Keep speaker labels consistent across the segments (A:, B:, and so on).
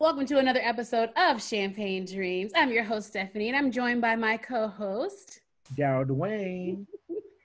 A: Welcome to another episode of Champagne Dreams. I'm your host, Stephanie, and I'm joined by my co host,
B: Darryl Dwayne.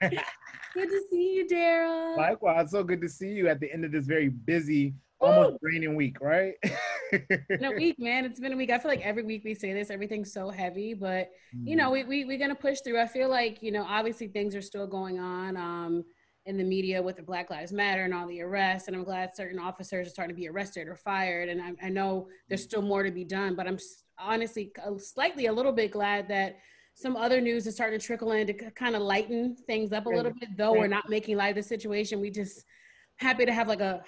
A: good to see you, Darryl.
B: Likewise, so good to see you at the end of this very busy, almost raining week, right?
A: In a week, man. It's been a week. I feel like every week we say this, everything's so heavy, but you know, we, we we're gonna push through. I feel like, you know, obviously things are still going on. Um, in the media with the Black Lives Matter and all the arrests. And I'm glad certain officers are starting to be arrested or fired. And I, I know there's still more to be done, but I'm honestly slightly a little bit glad that some other news is starting to trickle in to kind of lighten things up a little bit. Though we're not making light of the situation, we just happy to have like a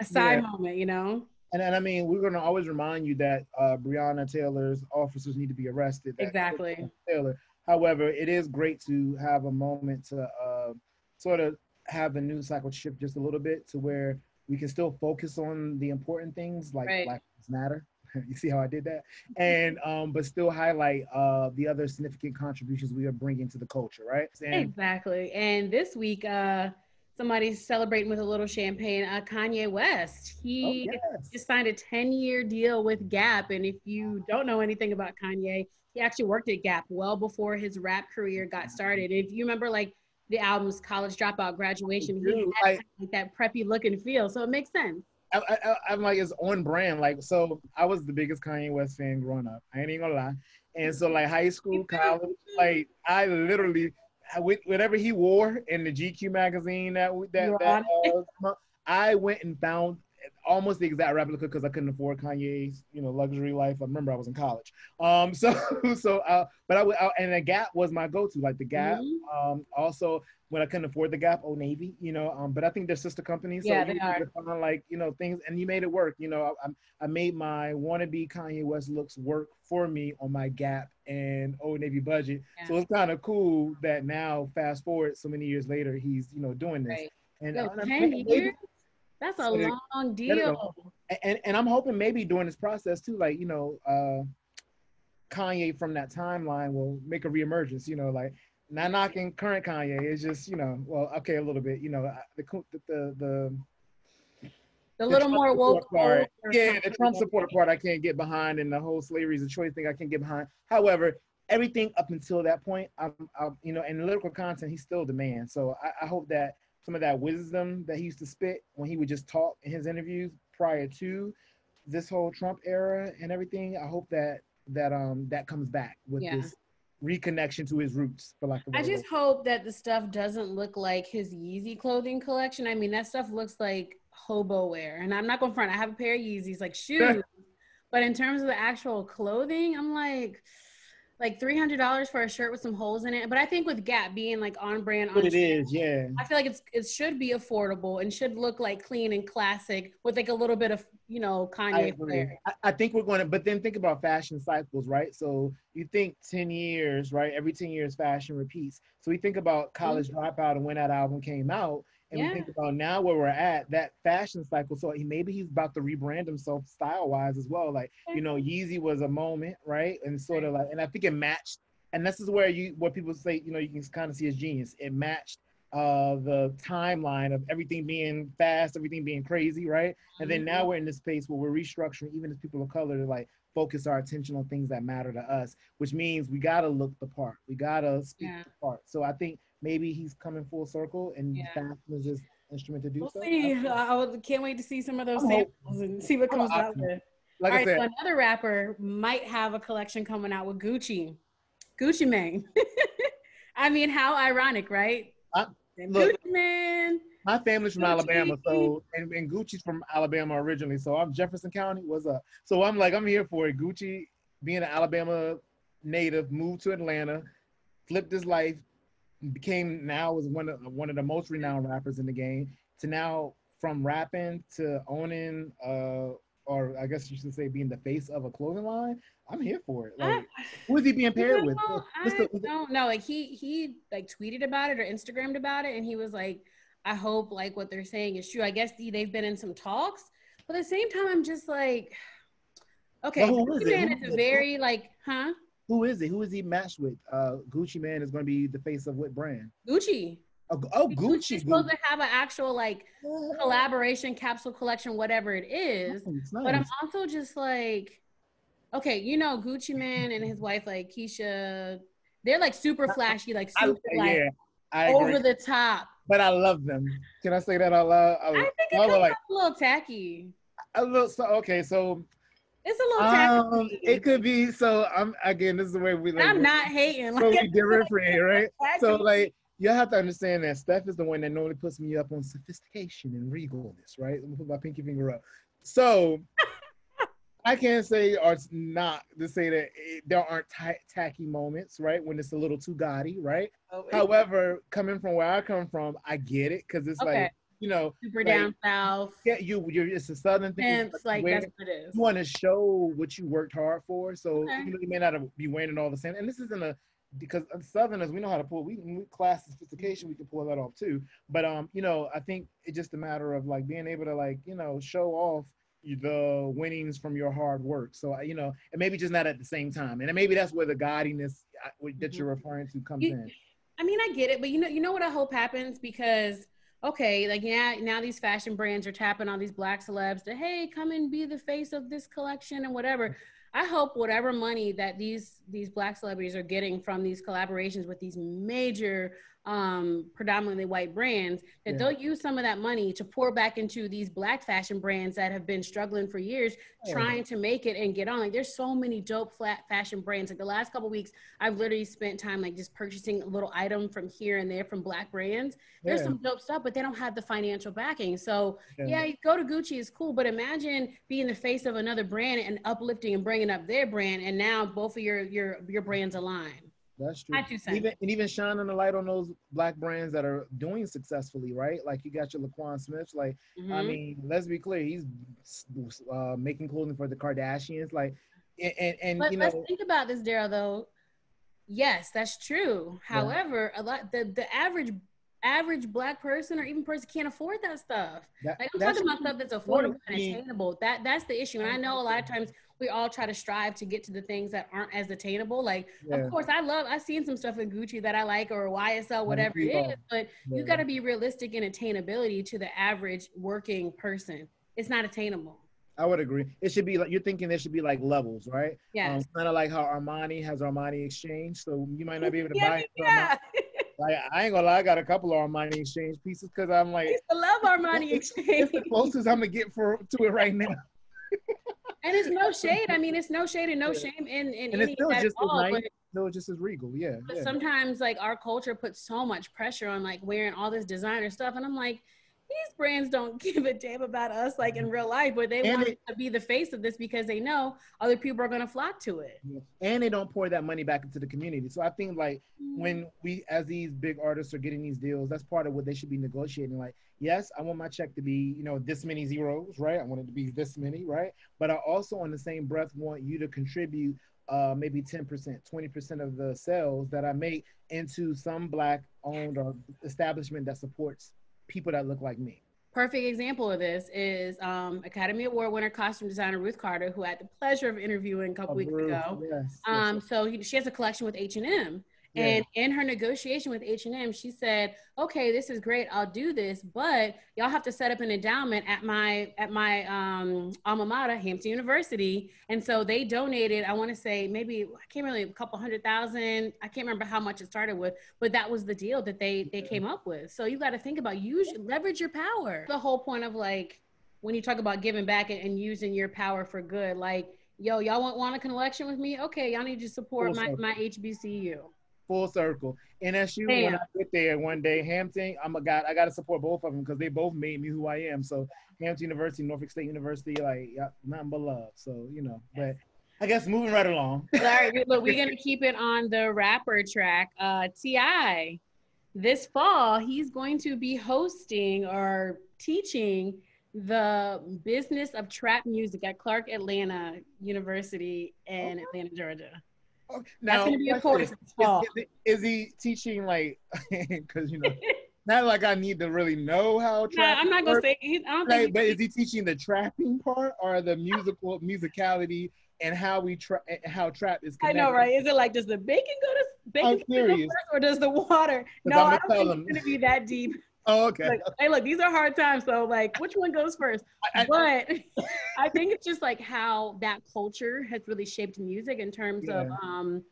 A: a side yeah. moment, you know.
B: And, and I mean, we're going to always remind you that uh, Breonna Taylor's officers need to be arrested.
A: Exactly.
B: Taylor. However, it is great to have a moment to uh, sort of have the news cycle shift just a little bit to where we can still focus on the important things like right. Black Lives Matter. you see how I did that? And um, but still highlight uh, the other significant contributions we are bringing to the culture, right?
A: And exactly. And this week, uh, somebody's celebrating with a little champagne. Uh, Kanye West. He oh, yes. just signed a 10-year deal with Gap. And if you don't know anything about Kanye, he actually worked at Gap well before his rap career got started. If you remember, like the album's college dropout graduation. He had like, like that preppy look and feel, so it makes sense.
B: I, am like it's on brand. Like so, I was the biggest Kanye West fan growing up. I ain't even gonna lie. And so like high school, college, like I literally, whatever he wore in the GQ magazine that that, that uh, I went and found almost the exact replica because I couldn't afford Kanye's, you know, luxury life. I remember I was in college. Um, so, so, uh, but I would, and the Gap was my go-to, like the Gap. Mm-hmm. Um, also when I couldn't afford the Gap, Old Navy, you know. Um, but I think they're sister companies.
A: So yeah, they are.
B: Find, like you know things, and you made it work. You know, I, I made my wannabe Kanye West looks work for me on my Gap and Old Navy budget. Yeah. So it's kind of cool that now, fast forward so many years later, he's you know doing this. Right.
A: And Yo, uh, 10 years? That's a so long deal.
B: And, and I'm hoping maybe during this process too, like, you know, uh, Kanye from that timeline will make a reemergence, you know, like not knocking current Kanye. It's just, you know, well, okay, a little bit, you know, the, the, the, the
A: the little Trump more woke
B: part. Yeah, the Trump support part I can't get behind, and the whole slavery is a choice thing I can't get behind. However, everything up until that point, I'm, I'm you know, and lyrical content, he's still demand. So I, I, hope that some of that wisdom that he used to spit when he would just talk in his interviews prior to this whole Trump era and everything. I hope that that um that comes back with yeah. this reconnection to his roots for like
A: I just hope that the stuff doesn't look like his Yeezy clothing collection. I mean that stuff looks like hobo wear. And I'm not going front. I have a pair of Yeezys like shoes. but in terms of the actual clothing, I'm like like three hundred dollars for a shirt with some holes in it. But I think with Gap being like on brand,
B: what it is, yeah.
A: I feel like it's it should be affordable and should look like clean and classic with like a little bit of you know Kanye
B: flair. I, I, think we're going to, but then think about fashion cycles, right? So you think ten years, right? Every ten years, fashion repeats. So we think about College mm-hmm. Dropout and when that album came out, and yeah. we think about now where we're at, that fashion cycle. So he, maybe he's about to rebrand himself style wise as well. Like, you know, Yeezy was a moment, right? And sort of like, and I think it matched. And this is where you, where people say, you know, you can kind of see his genius. It matched uh, the timeline of everything being fast, everything being crazy, right? And then now mm-hmm. we're in this space where we're restructuring, even as people of color, to like focus our attention on things that matter to us, which means we gotta look the part. We gotta speak yeah. the part. So I think maybe he's coming full circle and yeah. fashion is his instrument to do
A: we'll
B: so.
A: See. I can't wait to see some of those samples and see what comes out there. Like All right, said, so another rapper might have a collection coming out with Gucci, Gucci Mane. I mean, how ironic, right?
B: I, look, Gucci Mane. My family's from Gucci. Alabama, so and, and Gucci's from Alabama originally. So I'm Jefferson County. What's up? So I'm like, I'm here for it. Gucci, being an Alabama native, moved to Atlanta, flipped his life, became now was one of one of the most renowned rappers in the game to now from rapping to owning uh or I guess you should say being the face of a clothing line. I'm here for it. Like, I, who is he being paired with?
A: I don't know. Like he he like tweeted about it or Instagrammed about it, and he was like, "I hope like what they're saying is true." I guess they've been in some talks, but at the same time, I'm just like, okay, well, man is a very like, huh?
B: Who is he? Who is he matched with? Uh, Gucci Mane is going to be the face of what brand?
A: Gucci.
B: Oh, oh Gucci.
A: She's supposed to have an actual like collaboration capsule collection, whatever it is. Nice. But I'm also just like, okay, you know, Gucci Mane and his wife, like Keyshia, they're like super flashy, like super I, like yeah, over the top.
B: But I love them. Can I say that out loud?
A: I, I think it comes like, a little tacky.
B: A little so okay, so
A: it's a little tacky. Um,
B: it could be so. I'm again. This is the way we.
A: Like, I'm not hating.
B: Like, so we different, right? So like you have to understand that Steph is the one that normally puts me up on sophistication and regalness, right? Let me put my pinky finger up. So I can't say or not to say that it, there aren't t- tacky moments, right? When it's a little too gaudy, right? Oh, However, coming from where I come from, I get it because it's okay. like you know,
A: super like, down south.
B: Yeah, you you're it's a southern thing.
A: Pimps, like that's what it is.
B: You want to show what you worked hard for, so okay. you, know, you may not be wearing it all the same. And this isn't a because Southerners, we know how to pull. We, we class sophistication, we can pull that off too. But um, you know, I think it's just a matter of like being able to like you know show off the winnings from your hard work. So you know, and maybe just not at the same time. And maybe that's where the gaudiness uh, that you're mm-hmm. referring to comes you, in.
A: I mean, I get it, but you know, you know what I hope happens because okay, like yeah, now these fashion brands are tapping on these black celebs to hey, come and be the face of this collection and whatever. I hope whatever money that these these black celebrities are getting from these collaborations with these major um, predominantly white brands that yeah. they'll use some of that money to pour back into these black fashion brands that have been struggling for years oh. trying to make it and get on like there's so many dope flat fashion brands like the last couple weeks i've literally spent time like just purchasing a little item from here and there from black brands there's some dope stuff but they don't have the financial backing so yeah. yeah go to gucci is cool but imagine being the face of another brand and uplifting and bringing up their brand and now both of your your your brands align
B: that's true. Even and even shining the light on those black brands that are doing successfully, right? Like you got your LaQuan Smiths. Like, mm-hmm. I mean, let's be clear, he's uh, making clothing for the Kardashians. Like, and and, and
A: but
B: you know,
A: let's think about this, Darryl. Though, yes, that's true. Yeah. However, a lot the the average average black person or even person can't afford that stuff. That, like I'm talking about stuff that's affordable and attainable. That that's the issue. And I know a lot of times we all try to strive to get to the things that aren't as attainable. Like, yeah. of course, I love, I've seen some stuff in Gucci that I like or YSL, whatever it is, but yeah. you got to be realistic in attainability to the average working person. It's not attainable.
B: I would agree. It should be like you're thinking there should be like levels, right?
A: Yeah. Um,
B: kind of like how Armani has Armani Exchange, so you might not be able to yeah, buy it. Yeah. Like I ain't gonna lie, I got a couple of Armani Exchange pieces because I'm like,
A: I love Armani Exchange.
B: It's the closest I'm gonna get for to it right now
A: and it's no shade. I mean, it's no shade and no shame in in
B: and
A: any
B: it's still just all, as nice. Still just as regal, yeah.
A: But
B: yeah.
A: sometimes, like our culture puts so much pressure on like wearing all this designer stuff, and I'm like, brands don't give a damn about us like in real life, but they and want it, to be the face of this because they know other people are going to flock to it.
B: And they don't pour that money back into the community. So I think like mm-hmm. when we, as these big artists are getting these deals, that's part of what they should be negotiating. Like, yes, I want my check to be, you know, this many zeros, right? I want it to be this many, right? But I also, on the same breath, want you to contribute uh, maybe 10%, 20% of the sales that I make into some black owned or establishment that supports people that look like me.
A: Perfect example of this is um, Academy Award winner costume designer Ruth Carter, who I had the pleasure of interviewing a couple oh, weeks Ruth, ago. Yes, um, yes. So he, she has a collection with H and M, yeah. And in her negotiation with H&M, she said, "Okay, this is great. I'll do this, but y'all have to set up an endowment at my at my um, alma mater, Hampton University." And so they donated. I want to say maybe I can't really a couple hundred thousand. I can't remember how much it started with, but that was the deal that they they came up with. So you got to think about use leverage your power. The whole point of like when you talk about giving back and, and using your power for good, like yo, y'all want want a collection with me? Okay, y'all need to support my my HBCU
B: full circle. NSU, Damn. when I get there one day, Hampton, I'm a guy. I got to support both of them because they both made me who I am. So Hampton University, Norfolk State University, like yeah, nothing but love. So you know, but I guess moving right along.
A: All right, look, we're gonna keep it on the rapper track. Uh, T.I., this fall, he's going to be hosting or teaching the business of trap music at Clark Atlanta University in Atlanta, Georgia.
B: Now, That's going to be a course. Is, is, is, he teaching like, because you know, not like I need to really know how.
A: Nah, I'm not gonna say. I don't right,
B: think but is he teaching the trapping part or the musical musicality and how we tra- eh, how trap is?
A: Connected? I know, right? Is it like does the bacon go to bacon first, or does the water? No, I don't think it's gonna be that deep.
B: Oh, okay.
A: Like, hey, look, these are hard times. So, like, which one goes first? But I think it's just like how that culture has really shaped music in terms yeah. of um,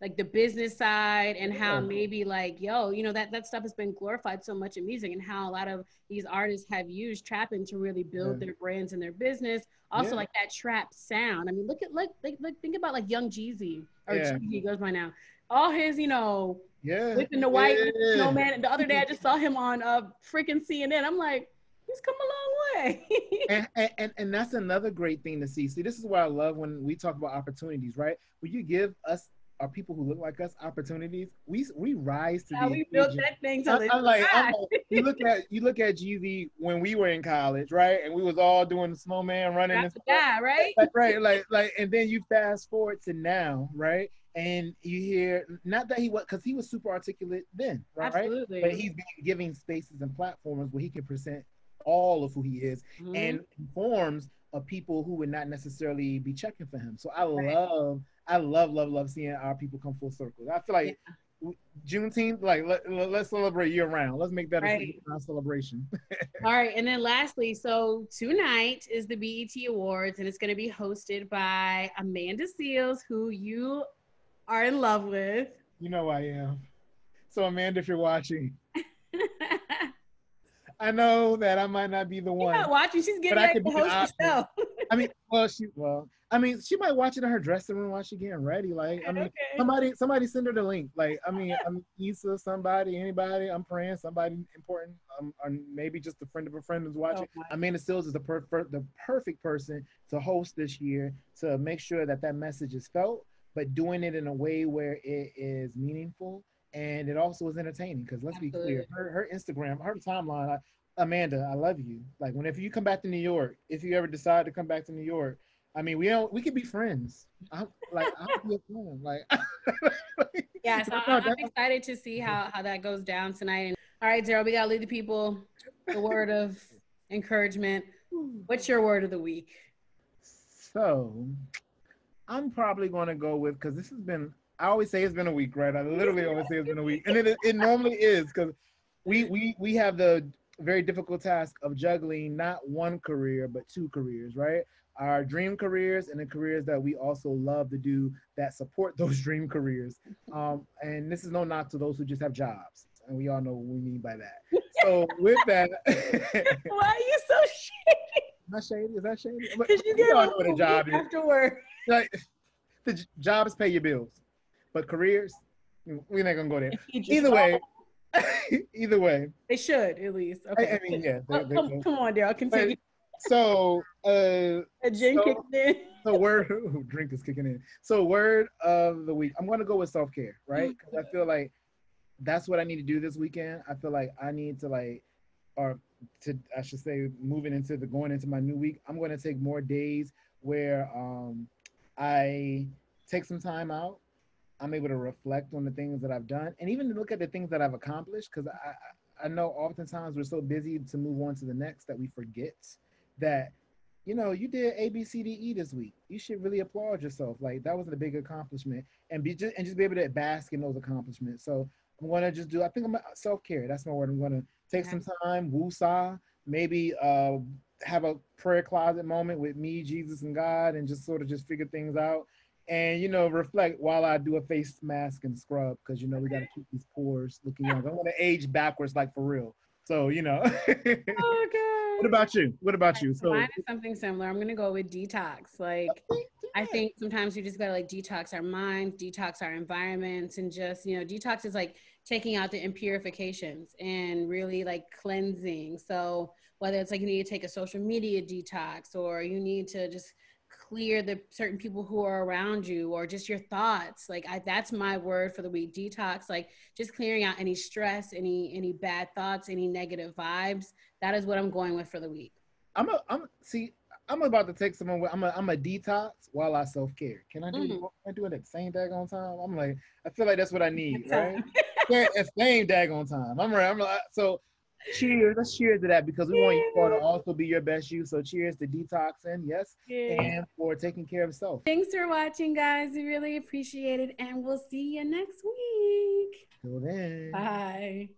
A: like the business side and how maybe like yo you know that that stuff has been glorified so much in music and how a lot of these artists have used trapping to really build yeah. their brands and their business also yeah. like that trap sound i mean look at look like look, think about like young jeezy or yeah. jeezy goes by now all his you know
B: yeah
A: within the white yeah. snowman and the other day i just saw him on uh freaking cnn i'm like he's come a long way
B: and, and and that's another great thing to see see this is what i love when we talk about opportunities right when you give us our people who look like us opportunities. We we rise to
A: yeah, we built that thing till I'm,
B: like, I'm like, you look at you look at Jeezy when we were in college, right? And we was all doing the snowman running.
A: That's guy, right?
B: right, like like, and then you fast forward to now, right? And you hear not that he was because he was super articulate then, right?
A: Absolutely.
B: But he's been giving spaces and platforms where he can present all of who he is mm-hmm. and informs of people who would not necessarily be checking for him. So I right. love I love, love, love seeing our people come full circle. I feel like yeah. Juneteenth, like let, us celebrate year round. Let's make that right. a celebration.
A: All right, and then lastly, so tonight is the BET Awards, and it's going to be hosted by Amanda Seales, who you are in love with.
B: You know I am. So Amanda, if you're watching. I know that I might not be the one.
A: She's watching. She's getting ready to host the show.
B: I mean, well, she well, I mean, she might watch it in her dressing room while she getting ready. Like, I mean, okay. somebody, somebody send her the link. Like, I mean, I'm Issa, somebody, anybody. I'm praying somebody important, um, or maybe just a friend of a friend is watching. Oh, Amanda Seales is the per- the perfect person to host this year to make sure that that message is felt, but doing it in a way where it is meaningful and it also is entertaining. Because let's Absolutely. be clear, her, her Instagram, her timeline. I, Amanda, I love you. Like, whenever you come back to New York, if you ever decide to come back to New York I mean, we don't. We could be friends. I'm like, I'll be a friend. Like,
A: yeah. So I'm, I'm excited to see how how that goes down tonight. And all right, Darryl, we gotta leave the people the word of encouragement. What's your word of the week?
B: So, I'm probably going to go with because this has been. I always say it's been a week, right? I literally always say it's been a week, and it it normally is because we we we have the very difficult task of juggling not one career but two careers, right? our dream careers and the careers that we also love to do that support those dream careers. Um, and this is no knock to those who just have jobs. And we all know what we mean by that. So with that,
A: why are you so shady?
B: Not shady? Is that shady?
A: Because you get what a job is. afterward.
B: Like the jobs pay your bills, but careers, we're not gonna go there. Either way, either way,
A: they should at least. Okay.
B: I, I mean, yeah.
A: They're, they're, come, come on, Dale. Continue
B: so uh
A: a gin so, kicking in.
B: The word drink is kicking in. So word of the week. I'm gonna go with self-care, right? Because I feel like that's what I need to do this weekend. I feel like I need to like or to I should say moving into the going into my new week, I'm gonna take more days where um I take some time out. I'm able to reflect on the things that I've done and even look at the things that I've accomplished because I I know oftentimes we're so busy to move on to the next that we forget that you know you did A B C D E this week. You should really applaud yourself. Like that was a big accomplishment, and be just and just be able to bask in those accomplishments. So I'm gonna just do. I think I'm self care. That's my word. I'm gonna take some time, woosah, maybe uh, have a prayer closet moment with me, Jesus, and God, and just sort of just figure things out. And you know, reflect while I do a face mask and scrub because you know we gotta keep these pores looking young. I don't want to age backwards like for real. So you know.
A: oh God.
B: What about you? What about you?
A: So mine is something similar. I'm gonna go with detox. Like I think sometimes we just gotta like detox our minds, detox our environments, and just you know, detox is like taking out the impurifications and really like cleansing. So whether it's like you need to take a social media detox or you need to just clear the certain people who are around you or just your thoughts like I, that's my word for the week detox like just clearing out any stress any any bad thoughts any negative vibes. That is what i'm going with for the week.
B: I'm a i'm see I'm about to take someone. With, I'm a, I'm a detox while I self care. Can I do? Mm-hmm. I do it at the same daggone time? I'm like, I feel like that's what I need, right? yeah, same daggone time. I'm right. I'm like, so cheers. Let's cheers to that because we want you to also be your best you. So cheers to detoxing, yes, yeah. and for taking care of self.
A: Thanks for watching, guys. We really appreciate it, and we'll see you next week.
B: Till then,
A: bye.